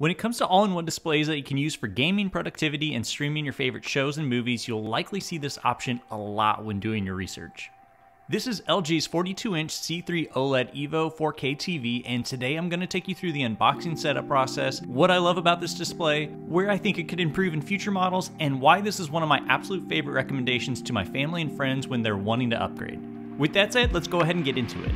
When it comes to all-in-one displays that you can use for gaming, productivity, and streaming your favorite shows and movies, you'll likely see this option a lot when doing your research. This is LG's 42-inch C3 OLED EVO 4K TV, and today I'm going to take you through the unboxing setup process, what I love about this display, where I think it could improve in future models, and why this is one of my absolute favorite recommendations to my family and friends when they're wanting to upgrade. With that said, let's go ahead and get into it.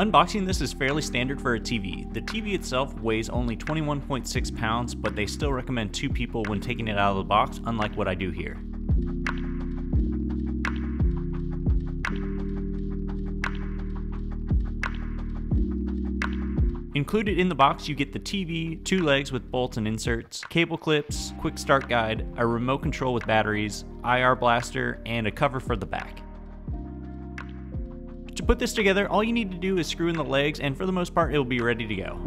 Unboxing this is fairly standard for a TV. The TV itself weighs only 21.6 pounds, but they still recommend two people when taking it out of the box, unlike what I do here. Included in the box, you get the TV, two legs with bolts and inserts, cable clips, quick start guide, a remote control with batteries, IR blaster, and a cover for the back. To put this together, all you need to do is screw in the legs and for the most part, it will be ready to go.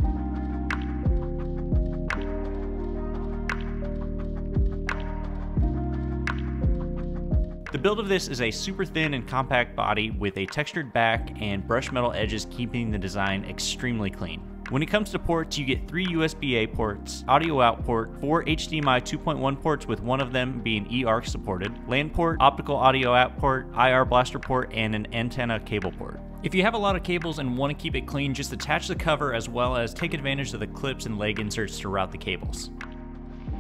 The build of this is a super thin and compact body with a textured back and brushed metal edges keeping the design extremely clean. When it comes to ports, you get three USB-A ports, audio out port, four HDMI 2.1 ports with one of them being eARC supported, LAN port, optical audio out port, IR blaster port, and an antenna cable port. If you have a lot of cables and want to keep it clean, just attach the cover as well as take advantage of the clips and leg inserts to route the cables.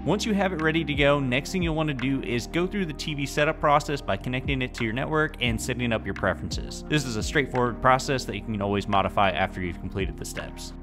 Once you have it ready to go, next thing you'll want to do is go through the TV setup process by connecting it to your network and setting up your preferences. This is a straightforward process that you can always modify after you've completed the steps.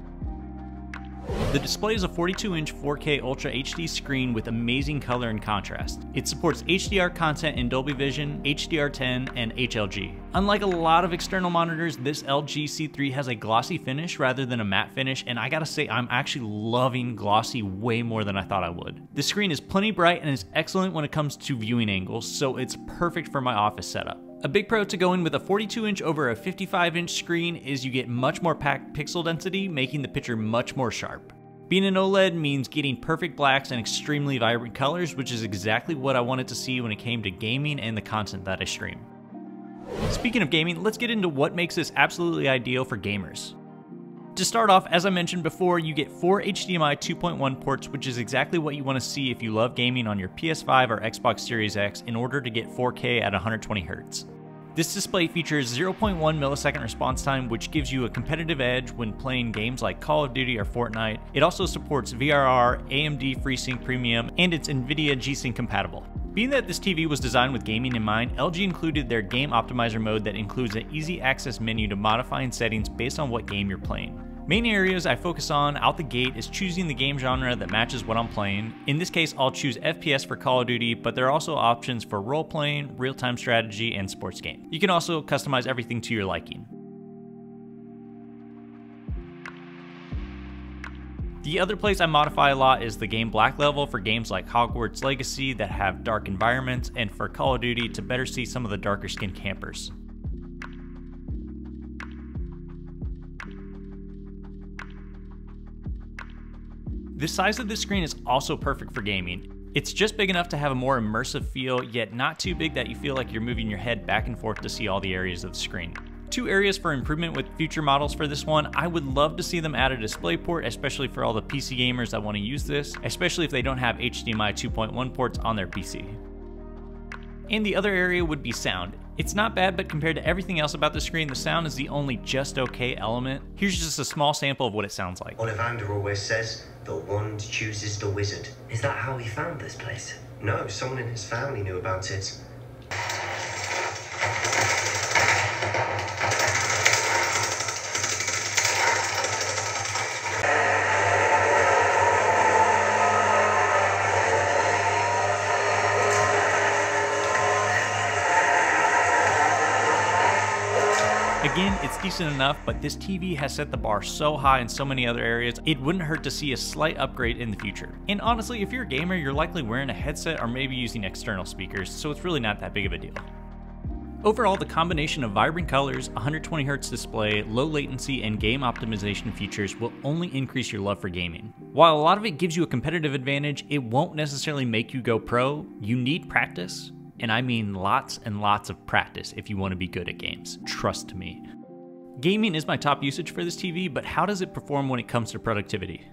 The display is a 42-inch 4K Ultra HD screen with amazing color and contrast. It supports HDR content in Dolby Vision, HDR10, and HLG. Unlike a lot of external monitors, this LG C3 has a glossy finish rather than a matte finish, and I gotta say, I'm actually loving glossy way more than I thought I would. The screen is plenty bright and is excellent when it comes to viewing angles, so it's perfect for my office setup. A big pro to going with a 42 inch over a 55 inch screen is you get much more packed pixel density, making the picture much more sharp. Being an OLED means getting perfect blacks and extremely vibrant colors, which is exactly what I wanted to see when it came to gaming and the content that I stream. Speaking of gaming, let's get into what makes this absolutely ideal for gamers. To start off, as I mentioned before, you get four HDMI 2.1 ports, which is exactly what you want to see if you love gaming on your PS5 or Xbox Series X in order to get 4K at 120Hz. This display features 0.1 millisecond response time, which gives you a competitive edge when playing games like Call of Duty or Fortnite. It also supports VRR, AMD FreeSync Premium, and it's NVIDIA G-Sync compatible. Being that this TV was designed with gaming in mind, LG included their Game Optimizer mode that includes an easy access menu to modify modifying settings based on what game you're playing. Main areas I focus on out the gate is choosing the game genre that matches what I'm playing. In this case, I'll choose FPS for Call of Duty, but there are also options for role-playing, real-time strategy, and sports game. You can also customize everything to your liking. The other place I modify a lot is the game black level for games like Hogwarts Legacy that have dark environments and for Call of Duty to better see some of the darker skinned campers. The size of this screen is also perfect for gaming. It's just big enough to have a more immersive feel, yet not too big that you feel like you're moving your head back and forth to see all the areas of the screen. Two areas for improvement with future models for this one. I would love to see them add a DisplayPort, especially for all the PC gamers that want to use this, especially if they don't have HDMI 2.1 ports on their PC. And the other area would be sound. It's not bad, but compared to everything else about the screen, the sound is the only just okay element. Here's just a small sample of what it sounds like. Ollivander always says, the wand chooses the wizard. Is that how he found this place? No, someone in his family knew about it. Again, it's decent enough, but this TV has set the bar so high in so many other areas, it wouldn't hurt to see a slight upgrade in the future. And honestly, if you're a gamer, you're likely wearing a headset or maybe using external speakers, so it's really not that big of a deal. Overall, the combination of vibrant colors, 120Hz display, low latency, and game optimization features will only increase your love for gaming. While a lot of it gives you a competitive advantage, it won't necessarily make you go pro. You need practice, and I mean lots and lots of practice if you want to be good at games. Trust me. Gaming is my top usage for this TV, but how does it perform when it comes to productivity?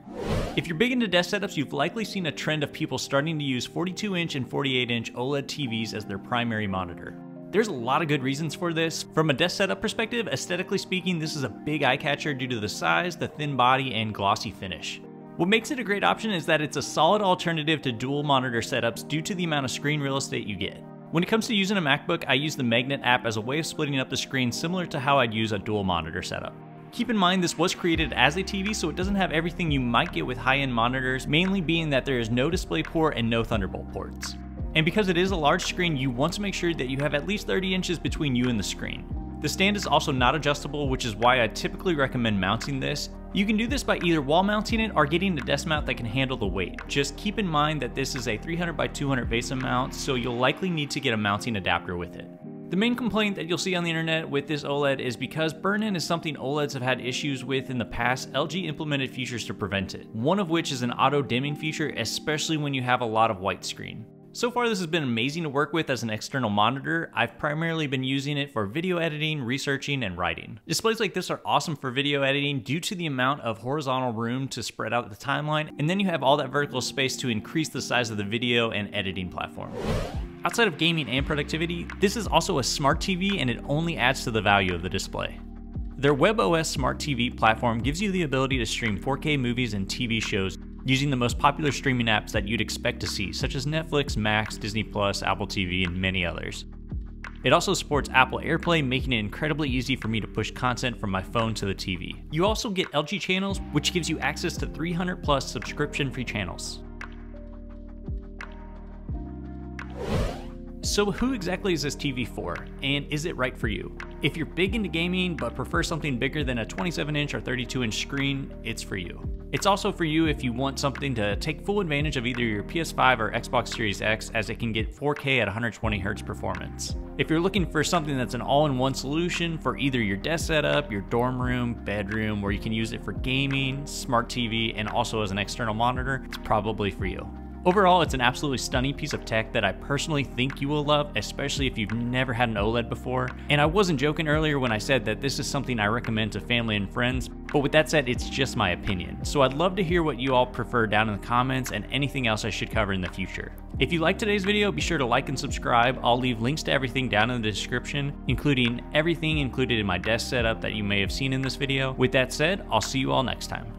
If you're big into desk setups, you've likely seen a trend of people starting to use 42 inch and 48 inch OLED TVs as their primary monitor. There's a lot of good reasons for this. From a desk setup perspective, aesthetically speaking, this is a big eye catcher due to the size, the thin body, and glossy finish. What makes it a great option is that it's a solid alternative to dual monitor setups due to the amount of screen real estate you get. When it comes to using a MacBook, I use the Magnet app as a way of splitting up the screen similar to how I'd use a dual monitor setup. Keep in mind this was created as a TV so it doesn't have everything you might get with high-end monitors, mainly being that there is no DisplayPort and no Thunderbolt ports. And because it is a large screen, you want to make sure that you have at least 30 inches between you and the screen. The stand is also not adjustable, which is why I typically recommend mounting this. You can do this by either wall mounting it or getting a desk mount that can handle the weight. Just keep in mind that this is a 300 by 200 VESA mount, so you'll likely need to get a mounting adapter with it. The main complaint that you'll see on the internet with this OLED is because burn-in is something OLEDs have had issues with in the past, LG implemented features to prevent it. One of which is an auto dimming feature, especially when you have a lot of white screen. So far this has been amazing to work with as an external monitor. I've primarily been using it for video editing, researching, and writing. Displays like this are awesome for video editing due to the amount of horizontal room to spread out the timeline, and then you have all that vertical space to increase the size of the video and editing platform. Outside of gaming and productivity, this is also a smart TV and it only adds to the value of the display. Their WebOS Smart TV platform gives you the ability to stream 4K movies and TV shows using the most popular streaming apps that you'd expect to see, such as Netflix, Max, Disney Plus, Apple TV, and many others. It also supports Apple AirPlay, making it incredibly easy for me to push content from my phone to the TV. You also get LG channels, which gives you access to 300 plus subscription free channels. So who exactly is this TV for, and is it right for you? If you're big into gaming but prefer something bigger than a 27 inch or 32 inch screen, it's for you. It's also for you if you want something to take full advantage of either your PS5 or Xbox Series X as it can get 4K at 120Hz performance. If you're looking for something that's an all-in-one solution for either your desk setup, your dorm room, bedroom, where you can use it for gaming, smart TV, and also as an external monitor, it's probably for you. Overall, it's an absolutely stunning piece of tech that I personally think you will love, especially if you've never had an OLED before. And I wasn't joking earlier when I said that this is something I recommend to family and friends, but with that said, it's just my opinion. So I'd love to hear what you all prefer down in the comments and anything else I should cover in the future. If you liked today's video, be sure to like and subscribe. I'll leave links to everything down in the description, including everything included in my desk setup that you may have seen in this video. With that said, I'll see you all next time.